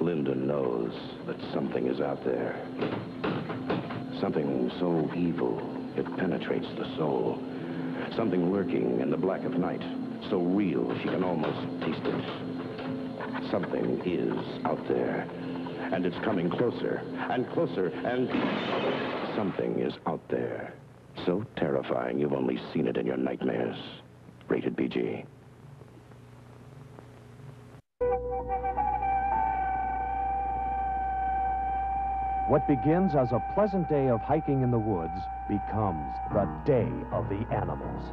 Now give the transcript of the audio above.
Linda knows that something is out there. Something so evil, it penetrates the soul. Something lurking in the black of night, so real she can almost taste it. Something is out there, and it's coming closer and closer, and something is out there. So terrifying you've only seen it in your nightmares. Rated PG. What begins as a pleasant day of hiking in the woods becomes the day of the animals.